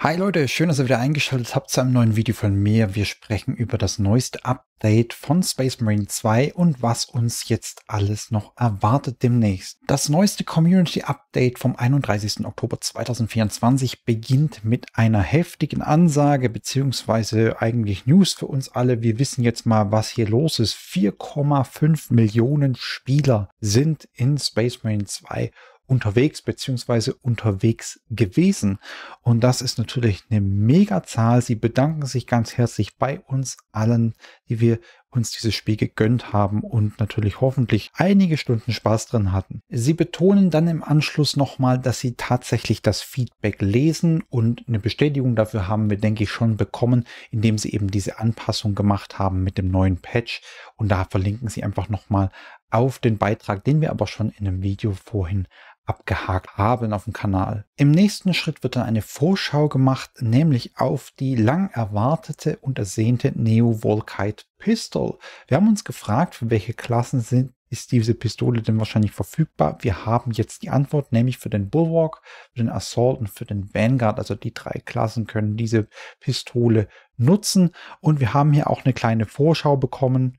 Hi Leute, schön, dass ihr wieder eingeschaltet habt zu einem neuen Video von mir. Wir sprechen über das neueste Update von Space Marine 2 und was uns jetzt alles noch erwartet demnächst. Das neueste Community Update vom 31. Oktober 2024 beginnt mit einer heftigen Ansage beziehungsweise eigentlich News für uns alle. Wir wissen jetzt mal, was hier los ist. 4,5 Millionen Spieler sind in Space Marine 2 unterwegs beziehungsweise unterwegs gewesen. Und das ist natürlich eine Mega-Zahl. Sie bedanken sich ganz herzlich bei uns allen, die wir uns dieses Spiel gegönnt haben und natürlich hoffentlich einige Stunden Spaß drin hatten. Sie betonen dann im Anschluss nochmal, dass sie tatsächlich das Feedback lesen und eine Bestätigung dafür haben wir, denke ich, schon bekommen, indem sie eben diese Anpassung gemacht haben mit dem neuen Patch. Und da verlinken sie einfach nochmal auf den Beitrag, den wir aber schon in einem Video vorhin abgehakt haben auf dem Kanal. Im nächsten Schritt wird dann eine Vorschau gemacht, nämlich auf die lang erwartete und ersehnte Neo Volkite Pistol. Wir haben uns gefragt, für welche Klassen sind ist diese Pistole denn wahrscheinlich verfügbar? Wir haben jetzt die Antwort, nämlich für den Bulwark, für den Assault und für den Vanguard. Also die drei Klassen können diese Pistole nutzen. Und wir haben hier auch eine kleine Vorschau bekommen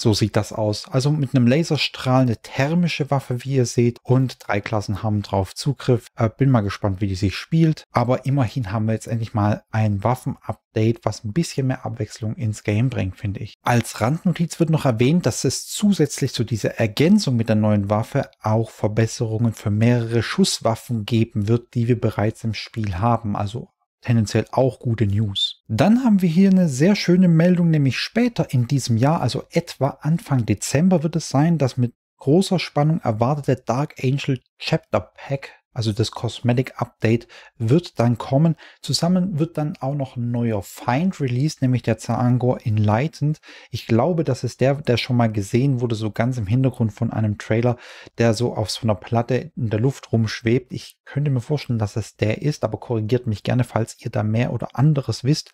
so sieht das aus. Also mit einem Laserstrahl eine thermische Waffe, wie ihr seht. Und drei Klassen haben drauf Zugriff. Äh, bin mal gespannt, wie die sich spielt. Aber immerhin haben wir jetzt endlich mal ein Waffenupdate, was ein bisschen mehr Abwechslung ins Game bringt, finde ich. Als Randnotiz wird noch erwähnt, dass es zusätzlich zu dieser Ergänzung mit der neuen Waffe auch Verbesserungen für mehrere Schusswaffen geben wird, die wir bereits im Spiel haben. Also tendenziell auch gute News. Dann haben wir hier eine sehr schöne Meldung, nämlich später in diesem Jahr, also etwa Anfang Dezember wird es sein, dass mit großer Spannung erwartete Dark Angel Chapter Pack also das Cosmetic Update wird dann kommen. Zusammen wird dann auch noch ein neuer Find released, nämlich der Zangor Enlightened. Ich glaube, das ist der, der schon mal gesehen wurde, so ganz im Hintergrund von einem Trailer, der so auf so einer Platte in der Luft rumschwebt. Ich könnte mir vorstellen, dass es der ist, aber korrigiert mich gerne, falls ihr da mehr oder anderes wisst.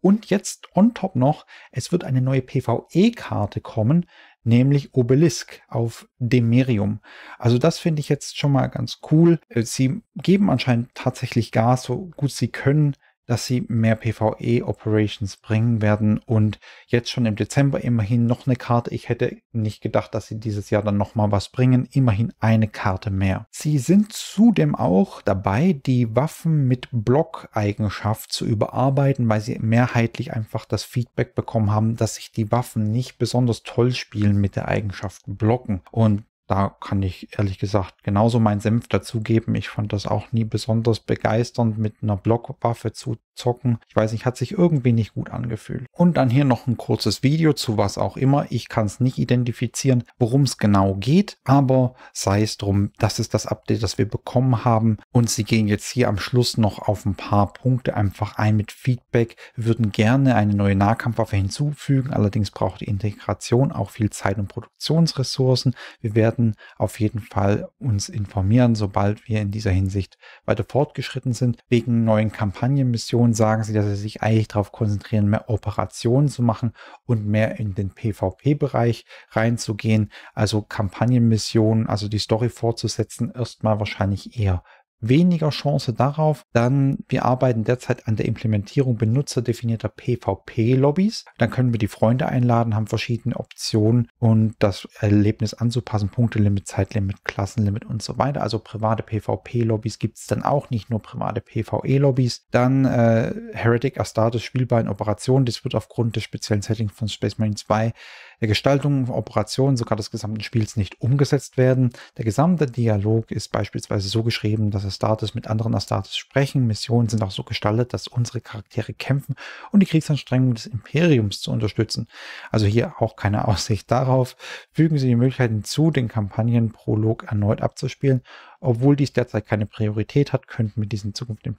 Und jetzt on top noch, es wird eine neue PvE-Karte kommen, nämlich Obelisk auf Demerium. Also das finde ich jetzt schon mal ganz cool. Äh, sie geben anscheinend tatsächlich Gas, so gut sie können, dass sie mehr PvE-Operations bringen werden und jetzt schon im Dezember immerhin noch eine Karte. Ich hätte nicht gedacht, dass sie dieses Jahr dann nochmal was bringen. Immerhin eine Karte mehr. Sie sind zudem auch dabei, die Waffen mit Block-Eigenschaft zu überarbeiten, weil sie mehrheitlich einfach das Feedback bekommen haben, dass sich die Waffen nicht besonders toll spielen mit der Eigenschaft Blocken. Und da kann ich ehrlich gesagt genauso meinen Senf dazugeben. Ich fand das auch nie besonders begeisternd, mit einer Blockwaffe zu zocken. Ich weiß nicht, hat sich irgendwie nicht gut angefühlt. Und dann hier noch ein kurzes Video zu was auch immer. Ich kann es nicht identifizieren, worum es genau geht, aber sei es drum, das ist das Update, das wir bekommen haben. Und sie gehen jetzt hier am Schluss noch auf ein paar Punkte einfach ein mit Feedback. Wir würden gerne eine neue Nahkampfwaffe hinzufügen. Allerdings braucht die Integration auch viel Zeit und Produktionsressourcen. Wir werden auf jeden Fall uns informieren, sobald wir in dieser Hinsicht weiter fortgeschritten sind. Wegen neuen Kampagnenmissionen sagen sie, dass sie sich eigentlich darauf konzentrieren, mehr Operationen zu machen und mehr in den PvP-Bereich reinzugehen. Also Kampagnenmissionen, also die Story fortzusetzen, erstmal wahrscheinlich eher weniger Chance darauf. Dann, wir arbeiten derzeit an der Implementierung benutzerdefinierter PvP-Lobbys. Dann können wir die Freunde einladen, haben verschiedene Optionen und das Erlebnis anzupassen, Punktelimit, Zeitlimit, Klassenlimit und so weiter. Also private PvP-Lobbys gibt es dann auch, nicht nur private PvE-Lobbys. Dann äh, Heretic Astartes spielbar in Operationen. Das wird aufgrund des speziellen Settings von Space Marine 2 der Gestaltung, Operationen, sogar des gesamten Spiels nicht umgesetzt werden. Der gesamte Dialog ist beispielsweise so geschrieben, dass Astartes mit anderen Astartes sprechen. Missionen sind auch so gestaltet, dass unsere Charaktere kämpfen und die Kriegsanstrengungen des Imperiums zu unterstützen. Also hier auch keine Aussicht darauf. Fügen Sie die Möglichkeit hinzu, den Kampagnenprolog erneut abzuspielen obwohl dies derzeit keine Priorität hat, könnten wir diesen in Zukunft in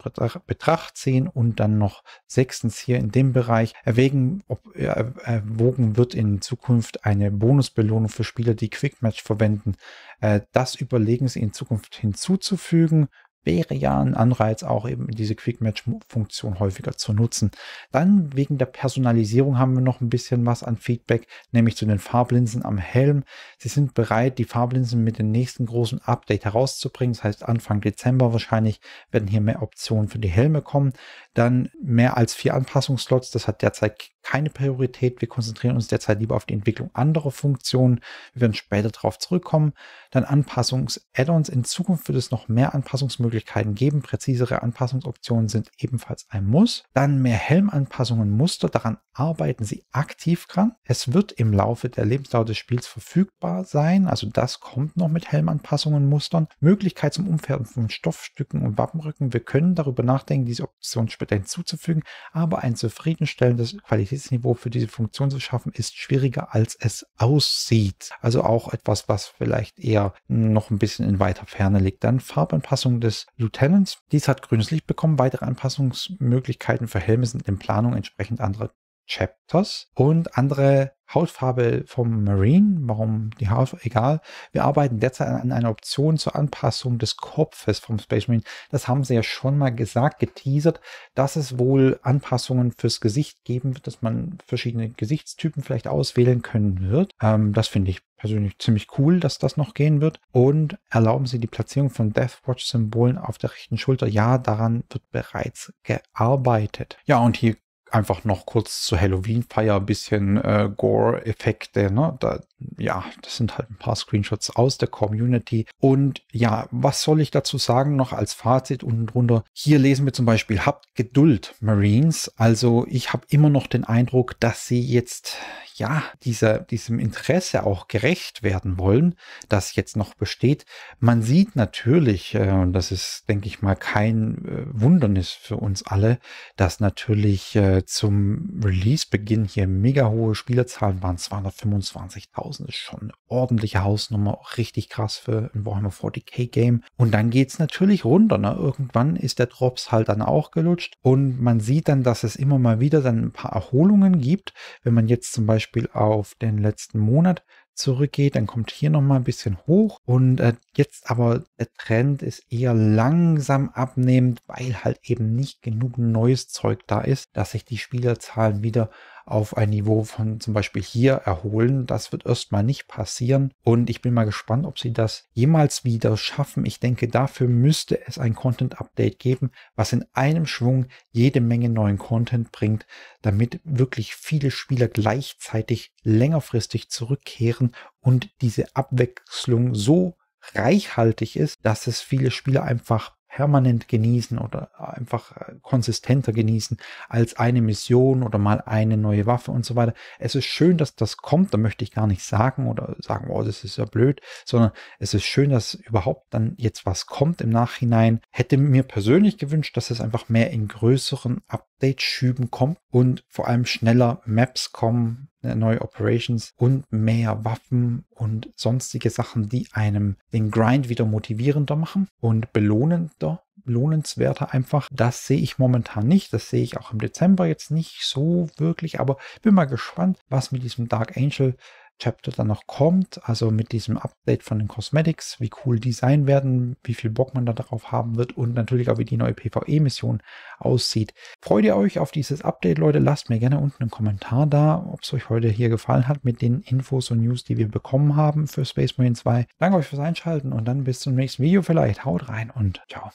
Betracht ziehen und dann noch sechstens hier in dem Bereich erwägen, ob erwogen wird in Zukunft eine Bonusbelohnung für Spieler, die Quick Match verwenden. Äh, das überlegen Sie in Zukunft hinzuzufügen wäre ja ein Anreiz, auch eben diese Quick-Match-Funktion häufiger zu nutzen. Dann wegen der Personalisierung haben wir noch ein bisschen was an Feedback, nämlich zu den Farblinsen am Helm. Sie sind bereit, die Farblinsen mit dem nächsten großen Update herauszubringen. Das heißt, Anfang Dezember wahrscheinlich werden hier mehr Optionen für die Helme kommen. Dann mehr als vier Anpassungsslots. Das hat derzeit keine Priorität. Wir konzentrieren uns derzeit lieber auf die Entwicklung anderer Funktionen. Wir werden später darauf zurückkommen. Dann Anpassungs-Add-ons. In Zukunft wird es noch mehr Anpassungsmöglichkeiten geben. Präzisere Anpassungsoptionen sind ebenfalls ein Muss. Dann mehr Helmanpassungen, Muster. Daran arbeiten sie aktiv dran. Es wird im Laufe der Lebensdauer des Spiels verfügbar sein. Also das kommt noch mit Helmanpassungen, Mustern. Möglichkeit zum Umfärben von Stoffstücken und Wappenrücken. Wir können darüber nachdenken, diese Option später hinzuzufügen, aber ein zufriedenstellendes Qualitätsniveau für diese Funktion zu schaffen, ist schwieriger als es aussieht. Also auch etwas, was vielleicht eher noch ein bisschen in weiter Ferne liegt. Dann Farbanpassung des Lieutenants. Dies hat grünes Licht bekommen. Weitere Anpassungsmöglichkeiten für Helme sind in Planung entsprechend anderer Chapters und andere Hautfarbe vom Marine, warum die Haut, egal. Wir arbeiten derzeit an einer Option zur Anpassung des Kopfes vom Space Marine. Das haben sie ja schon mal gesagt, geteasert, dass es wohl Anpassungen fürs Gesicht geben wird, dass man verschiedene Gesichtstypen vielleicht auswählen können wird. Ähm, das finde ich persönlich ziemlich cool, dass das noch gehen wird. Und erlauben Sie die Platzierung von Deathwatch-Symbolen auf der rechten Schulter. Ja, daran wird bereits gearbeitet. Ja, und hier einfach noch kurz zur Halloween-Feier ein bisschen äh, Gore-Effekte. Ne? Da, ja, das sind halt ein paar Screenshots aus der Community. Und ja, was soll ich dazu sagen noch als Fazit unten drunter? Hier lesen wir zum Beispiel, habt Geduld, Marines. Also ich habe immer noch den Eindruck, dass sie jetzt ja, dieser, diesem Interesse auch gerecht werden wollen, das jetzt noch besteht. Man sieht natürlich, äh, und das ist, denke ich mal, kein äh, Wundernis für uns alle, dass natürlich äh, zum Release-Beginn hier mega hohe Spielerzahlen waren. 225.000 ist schon eine ordentliche Hausnummer, auch richtig krass für ein Warhammer 40k Game. Und dann geht's natürlich runter. Ne? Irgendwann ist der Drops halt dann auch gelutscht und man sieht dann, dass es immer mal wieder dann ein paar Erholungen gibt. Wenn man jetzt zum Beispiel auf den letzten Monat zurückgeht, dann kommt hier noch mal ein bisschen hoch. Und äh, jetzt aber der Trend ist eher langsam abnehmend, weil halt eben nicht genug neues Zeug da ist, dass sich die Spielerzahlen wieder auf ein Niveau von zum Beispiel hier erholen. Das wird erstmal nicht passieren und ich bin mal gespannt, ob sie das jemals wieder schaffen. Ich denke, dafür müsste es ein Content Update geben, was in einem Schwung jede Menge neuen Content bringt, damit wirklich viele Spieler gleichzeitig längerfristig zurückkehren und diese Abwechslung so reichhaltig ist, dass es viele Spieler einfach permanent genießen oder einfach äh, konsistenter genießen als eine Mission oder mal eine neue Waffe und so weiter. Es ist schön, dass das kommt, da möchte ich gar nicht sagen oder sagen, oh, das ist ja blöd, sondern es ist schön, dass überhaupt dann jetzt was kommt im Nachhinein. Hätte mir persönlich gewünscht, dass es einfach mehr in größeren Update-Schüben kommt und vor allem schneller Maps kommen, äh, neue Operations und mehr Waffen und sonstige Sachen, die einem den Grind wieder motivierender machen und belohnender, lohnenswerter einfach. Das sehe ich momentan nicht. Das sehe ich auch im Dezember jetzt nicht so wirklich, aber bin mal gespannt, was mit diesem Dark Angel Chapter dann noch kommt, also mit diesem Update von den Cosmetics, wie cool die sein werden, wie viel Bock man da darauf haben wird und natürlich auch wie die neue PvE-Mission aussieht. Freut ihr euch auf dieses Update, Leute? Lasst mir gerne unten einen Kommentar da, ob es euch heute hier gefallen hat mit den Infos und News, die wir bekommen haben für Space Marine 2. Danke euch fürs Einschalten und dann bis zum nächsten Video vielleicht. Haut rein und ciao.